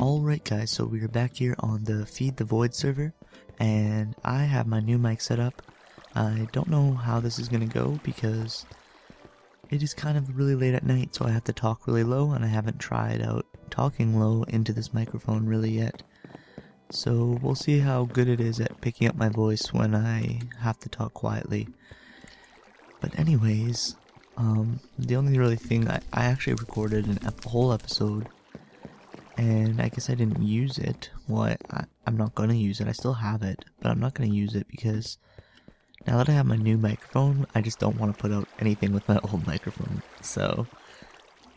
Alright guys, so we are back here on the Feed the Void server, and I have my new mic set up. I don't know how this is gonna go because it is kind of really late at night, so I have to talk really low, and I haven't tried out talking low into this microphone really yet. So we'll see how good it is at picking up my voice when I have to talk quietly. But anyways, um, the only really thing I, I actually recorded an ep- whole episode and I guess I didn't use it. Well, I, I'm not gonna use it. I still have it, but I'm not gonna use it because now that I have my new microphone, I just don't want to put out anything with my old microphone. So,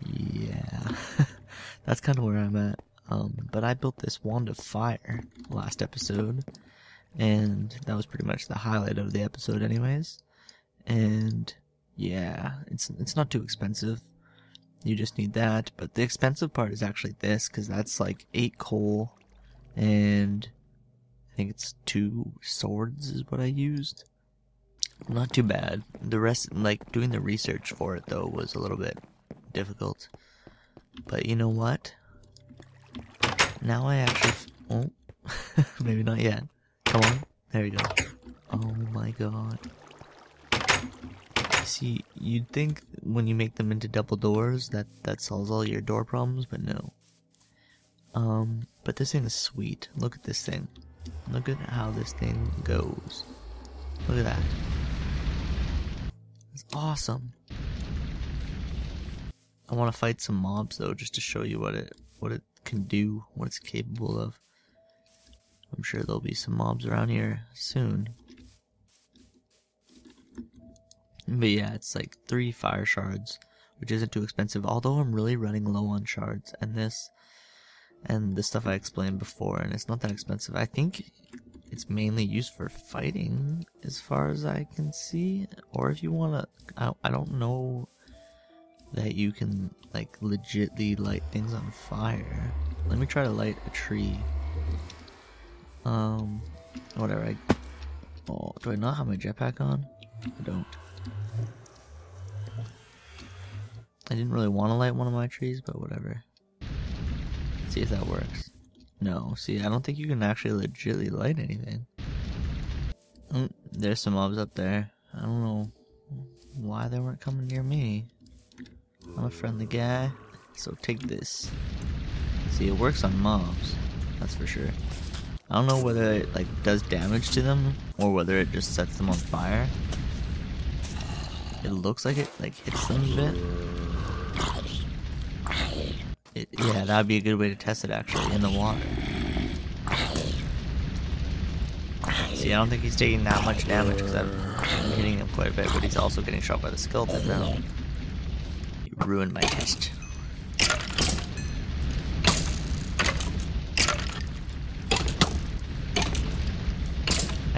yeah, that's kind of where I'm at. Um, but I built this wand of fire last episode, and that was pretty much the highlight of the episode, anyways. And yeah, it's it's not too expensive. You just need that, but the expensive part is actually this, because that's like 8 coal, and I think it's 2 swords is what I used. Not too bad. The rest, like, doing the research for it, though, was a little bit difficult. But you know what? Now I actually, oh, maybe not yet. Come on, there you go. Oh my god. See, you'd think when you make them into double doors that that solves all your door problems, but no. Um, but this thing is sweet. Look at this thing. Look at how this thing goes. Look at that. It's awesome. I want to fight some mobs though, just to show you what it what it can do, what it's capable of. I'm sure there'll be some mobs around here soon. But yeah, it's like three fire shards, which isn't too expensive. Although I'm really running low on shards, and this, and the stuff I explained before, and it's not that expensive. I think it's mainly used for fighting, as far as I can see. Or if you wanna, I, I don't know that you can like legitly light things on fire. Let me try to light a tree. Um, whatever. I, oh, do I not have my jetpack on? I don't. I didn't really want to light one of my trees, but whatever. Let's see if that works. No, see, I don't think you can actually legitly light anything. Mm, there's some mobs up there. I don't know why they weren't coming near me. I'm a friendly guy, so take this. See, it works on mobs, that's for sure. I don't know whether it like does damage to them or whether it just sets them on fire. It looks like it like hits them a bit. It, yeah, that'd be a good way to test it actually in the water. See, I don't think he's taking that much damage because I'm hitting him quite a bit, but he's also getting shot by the skeleton now. You ruined my test.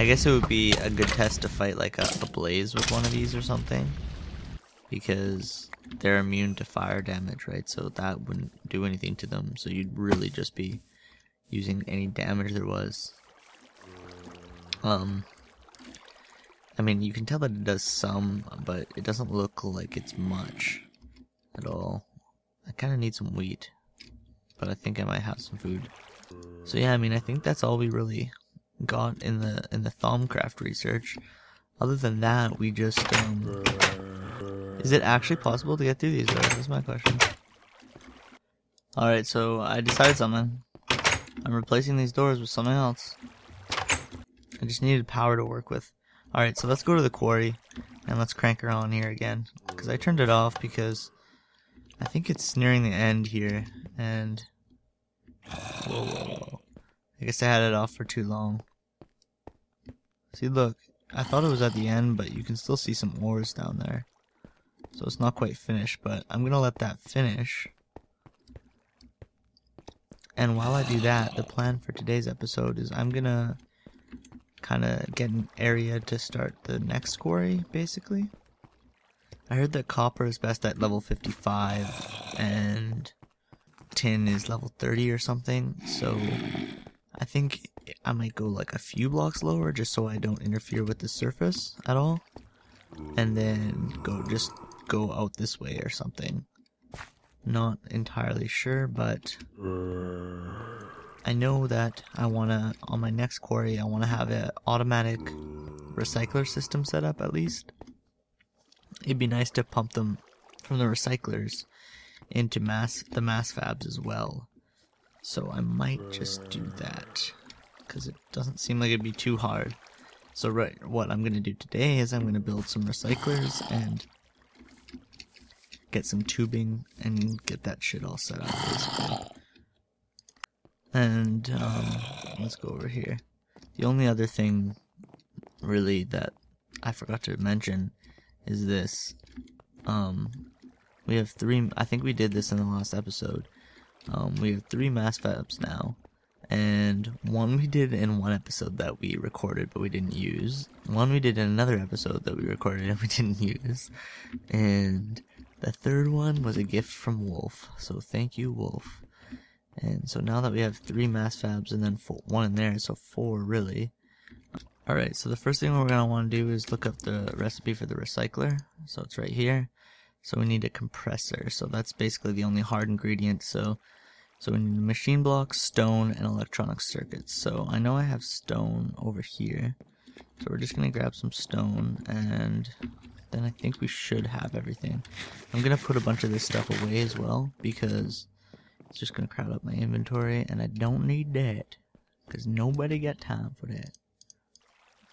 I guess it would be a good test to fight like a, a blaze with one of these or something. Because they're immune to fire damage, right? So that wouldn't do anything to them. So you'd really just be using any damage there was. Um, I mean, you can tell that it does some, but it doesn't look like it's much at all. I kind of need some wheat, but I think I might have some food. So yeah, I mean, I think that's all we really got in the in the Thaumcraft research. Other than that, we just um, is it actually possible to get through these roads? That's my question. Alright, so I decided something. I'm replacing these doors with something else. I just needed power to work with. Alright, so let's go to the quarry and let's crank her on here again. Because I turned it off because I think it's nearing the end here. And. Whoa, whoa, whoa. I guess I had it off for too long. See, look. I thought it was at the end, but you can still see some ores down there. So it's not quite finished, but I'm gonna let that finish. And while I do that, the plan for today's episode is I'm gonna kind of get an area to start the next quarry, basically. I heard that copper is best at level 55, and tin is level 30 or something, so I think I might go like a few blocks lower just so I don't interfere with the surface at all. And then go just go out this way or something. Not entirely sure, but I know that I want to, on my next quarry, I want to have an automatic recycler system set up at least. It'd be nice to pump them from the recyclers into mass the mass fabs as well. So I might just do that because it doesn't seem like it'd be too hard. So right, what I'm gonna do today is I'm gonna build some recyclers and get some tubing and get that shit all set up basically. And um, let's go over here. The only other thing really that I forgot to mention is this. Um, we have three. I think we did this in the last episode. Um, we have three mass fabs now, and one we did in one episode that we recorded but we didn't use. One we did in another episode that we recorded and we didn't use, and the third one was a gift from Wolf. So thank you, Wolf. And so now that we have three mass fabs and then four, one in there, so four really. Alright, so the first thing we're going to want to do is look up the recipe for the recycler. So it's right here. So we need a compressor. So that's basically the only hard ingredient. So so we need machine blocks, stone, and electronic circuits. So I know I have stone over here. So we're just going to grab some stone and then I think we should have everything. I'm going to put a bunch of this stuff away as well because it's just going to crowd up my inventory and I don't need that because nobody got time for that.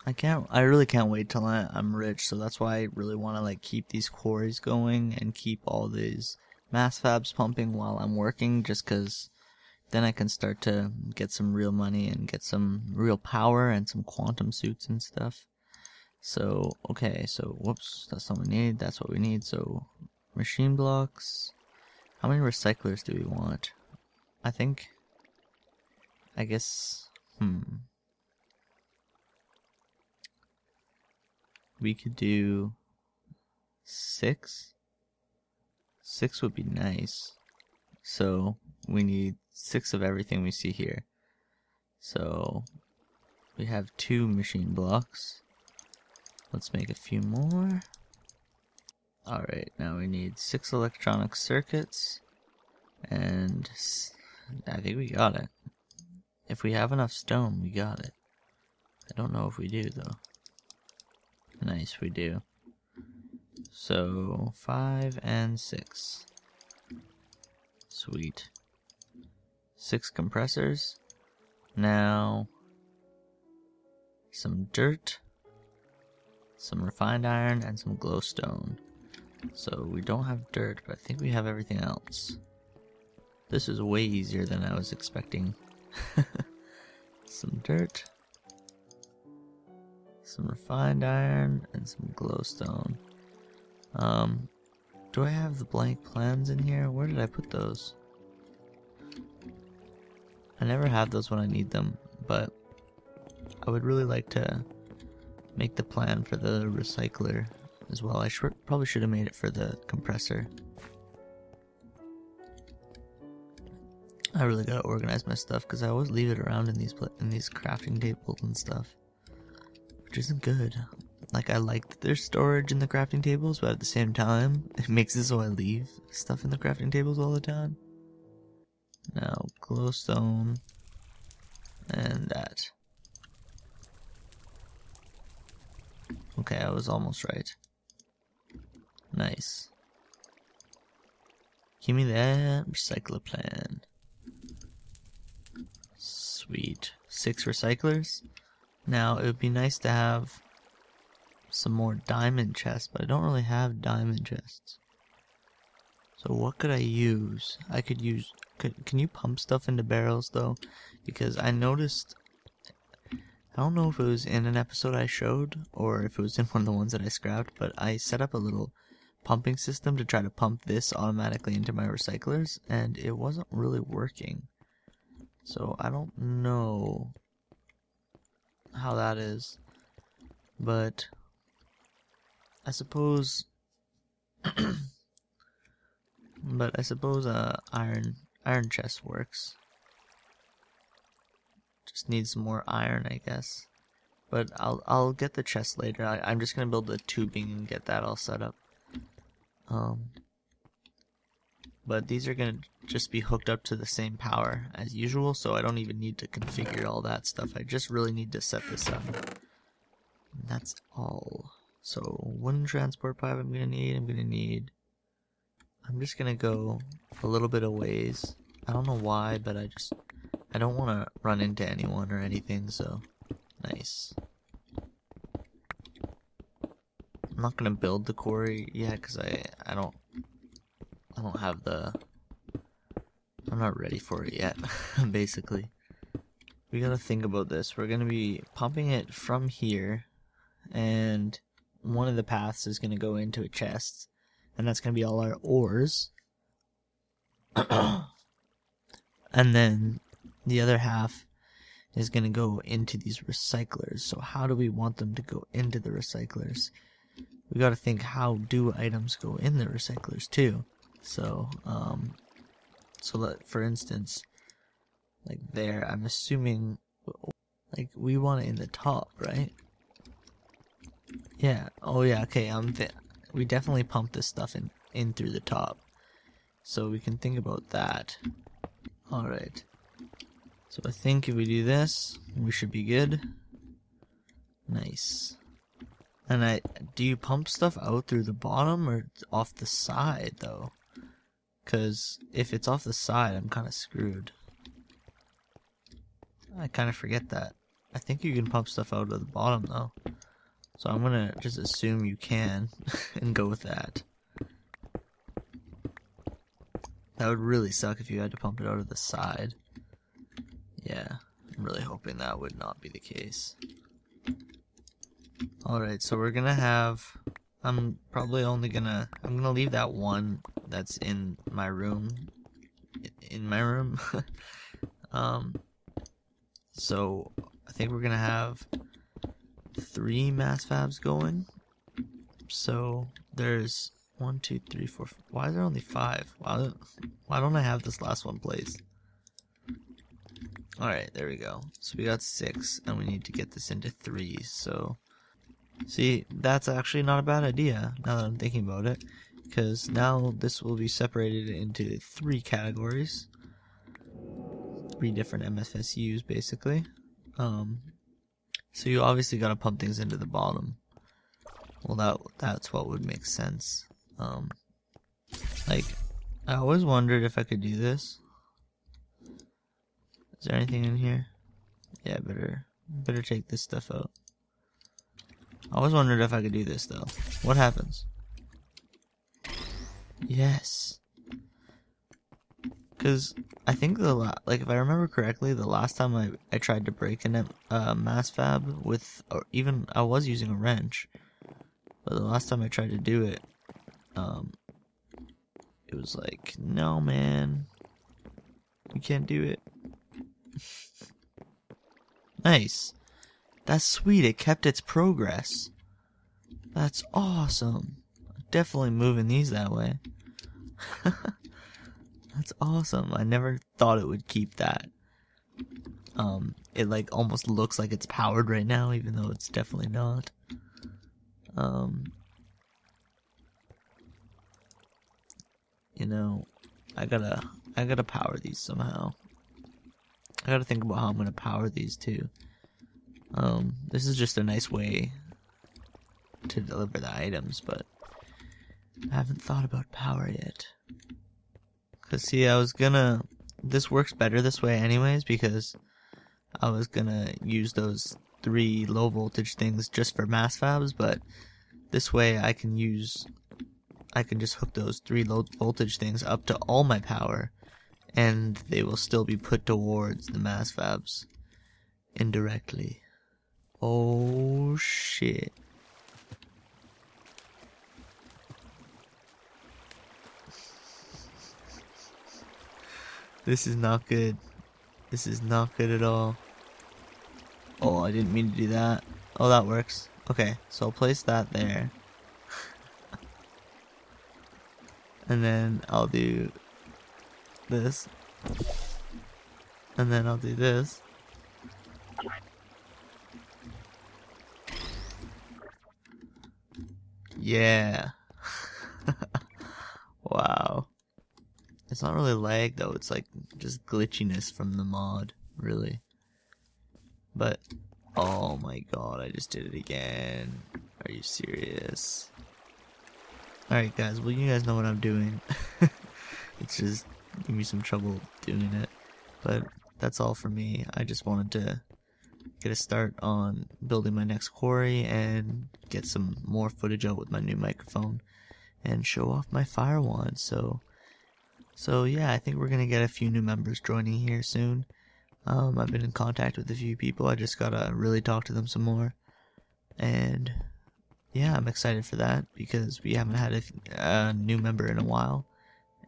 I can't. I really can't wait till I, I'm rich. So that's why I really want to like keep these quarries going and keep all these mass fabs pumping while I'm working, just because then I can start to get some real money and get some real power and some quantum suits and stuff. So okay, so whoops, that's all we need. That's what we need. So machine blocks. How many recyclers do we want? I think. I guess. Hmm. we could do six. Six would be nice. So we need six of everything we see here. So we have two machine blocks. Let's make a few more. Alright, now we need six electronic circuits. And I think we got it. If we have enough stone, we got it. I don't know if we do though. Nice, we do. So, 5 and 6. Sweet. 6 compressors. Now, some dirt, some refined iron, and some glowstone. So, we don't have dirt, but I think we have everything else. This is way easier than I was expecting. some dirt some refined iron, and some glowstone. Um, do I have the blank plans in here? Where did I put those? I never have those when I need them, but I would really like to make the plan for the recycler as well. I probably should have made it for the compressor. I really gotta organize my stuff because I always leave it around in these in these crafting tables and stuff which isn't good. Like, I like that there's storage in the crafting tables, but at the same time, it makes it so I leave stuff in the crafting tables all the time. Now, glowstone, and that. Okay, I was almost right. Nice. Give me that recycler plan. Sweet. Six recyclers? Now, it would be nice to have some more diamond chests, but I don't really have diamond chests. So what could I use? I could use... Could, can you pump stuff into barrels, though? Because I noticed... I don't know if it was in an episode I showed, or if it was in one of the ones that I scrapped, but I set up a little pumping system to try to pump this automatically into my recyclers, and it wasn't really working. So I don't know how that is. But I suppose but I suppose uh iron iron chest works. Just need some more iron, I guess. But I'll I'll get the chest later. I, I'm just gonna build the tubing and get that all set up. Um. but these are going to just be hooked up to the same power as usual, so I don't even need to configure all that stuff. I just really need to set this up. And that's all. So, one transport pipe I'm to need, I'm to need... I'm just to go a little bit of ways. I don't know why, but I just... I don't want to run into anyone or anything, so... Nice. I'm not gonna build the quarry yet because I I don't I don't have the I'm not ready for it yet basically we gotta think about this we're gonna be pumping it from here and one of the paths is gonna go into a chest and that's gonna be all our ores and then the other half is going to go into these recyclers. So how do we want them to go into the recyclers? we got to think how do items go in the recyclers too. So, um, so let, for instance, like there, I'm assuming, like we want it in the top, right? Yeah. Oh yeah. Okay. Um, Th- we definitely pump this stuff in in through the top, so we can think about that. All right. So I think if we do this, we should be good. Nice. And I do you pump stuff out through the bottom or off the side though? Cause if it's off the side, I'm kind of screwed. I kind of forget that. I think you can pump stuff out of the bottom though. So I'm gonna just assume you can and go with that. That would really suck if you had to pump it out of the side. Yeah, I'm really hoping that would not be the case. Alright, so we're gonna have... I'm probably only gonna... I'm gonna leave that one that's in my room. In my room. um, so, I think we're gonna have three mass fabs going. So, there's one, two, three, four. Why is there only five? Why, why don't I have this last one placed? Alright, there we go. So we got six, and we need to get this into three, so See, that's actually not a bad idea now that I'm thinking about it, because now this will be separated into three categories, three different MFSUs basically. Um, so you obviously got to pump things into the bottom. Well, that that's what would make sense. Um, like, I always wondered if I could do this. Is there anything in here? Yeah, better better take this stuff out. I always wondered if I could do this though. What happens? Yes. Because I think the la- like if I remember correctly, the last time I, I tried to break a uh, mass fab with or even I was using a wrench, but the last time I tried to do it, um, it was like no man, you can't do it. nice. That's sweet, it kept its progress. That's awesome. Definitely moving these that way. That's awesome. I never thought it would keep that. Um, it like almost looks like it's powered right now, even though it's definitely not. Um, you know, I gotta, I gotta power these somehow. I gotta think about how I'm gonna power these too. Um, this is just a nice way to deliver the items, but I haven't thought about power yet. Cause see, I was gonna, this works better this way anyways, because I was gonna use those three low voltage things just for mass fabs, but this way I can use, I can just hook those three low voltage things up to all my power, and they will still be put towards the mass fabs indirectly. Oh shit. This is not good. This is not good at all. Oh, I didn't mean to do that. Oh, that works. Okay, so I'll place that there. and then I'll do this. And then I'll do this. Yeah. It's not really lag though, it's like just glitchiness from the mod, really. But, oh my god, I just did it again. Are you serious? Alright guys, well you guys know what I'm doing. it's just give me some trouble doing it. But that's all for me. I just wanted to get a start on building my next quarry and get some more footage out with my new microphone and show off my fire wand. So, so yeah, I think we're gonna get a few new members joining here soon. Um, I've been in contact with a few people. I just gotta really talk to them some more, and yeah, I'm excited for that because we haven't had a, a new member in a while,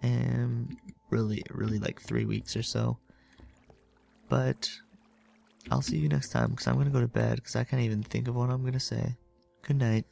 and really, really like three weeks or so. But I'll see you next time because I'm gonna go to bed because I can't even think of what I'm gonna say. Good night.